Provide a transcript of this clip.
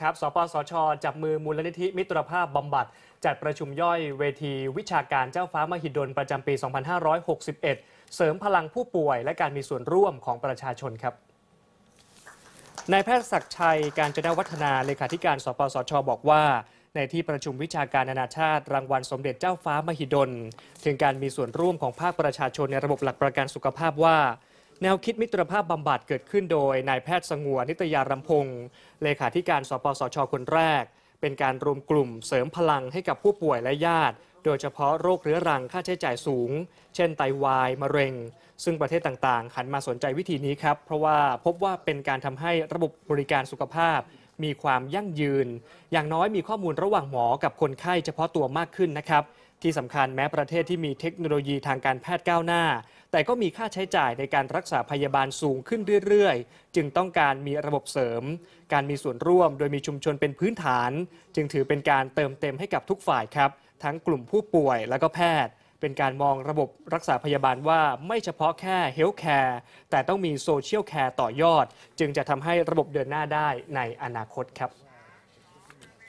ครับ สปสช จับมือมูลนิธิมิตรภาพบำบัด จัดประชุมย่อยเวทีวิชาการเจ้าฟ้ามหิดลประจำปี 2561 เสริมพลังผู้ป่วยและการมีส่วนร่วมของประชาชนครับนายแพทย์ศักชัยการจนวัฒนาเลขาธิการ สปสช บอกว่า ในที่ประชุมวิชาการนานาชาติ รางวัลสมเด็จเจ้าฟ้ามหิดล ถึงการมีส่วนร่วมของภาคประชาชนในระบบหลักประกันสุขภาพว่า แนวคิดมิตรภาพบำบัดเกิดขึ้นโดยนายแพทย์สงวนนิตยารำพงศ์เลขาธิการสปสชคนแรก เป็นการรวมกลุ่มเสริมพลังให้กับผู้ป่วยและญาติ โดยเฉพาะโรคเรื้อรังค่าใช้จ่ายสูง เช่นไตวายมะเร็ง ซึ่งประเทศต่างๆ หันมาสนใจวิธีนี้ครับ เพราะว่าพบว่าเป็นการทำให้ระบบบริการสุขภาพ มีความยั่งยืน อย่างน้อยมีข้อมูลระหว่างหมอกับคนไข้เฉพาะตัวมากขึ้นนะครับที่สำคัญแม้ประเทศที่มีเทคโนโลยีทางการแพทย์ก้าวหน้า แต่ก็มีค่าใช้จ่ายในการรักษาพยาบาลสูงขึ้นเรื่อยๆ จึงต้องการมีระบบเสริม การมีส่วนร่วมโดยมีชุมชนเป็นพื้นฐาน จึงถือเป็นการเติมเต็มให้กับทุกฝ่ายครับ ทั้งกลุ่มผู้ป่วยและก็แพทย์ เป็นการมองระบบรักษาพยาบาลว่าไม่เฉพาะแค่ health care แต่ต้องมี social care ต่อยอด จึงจะทำให้ระบบเดินหน้าได้ในอนาคตครับ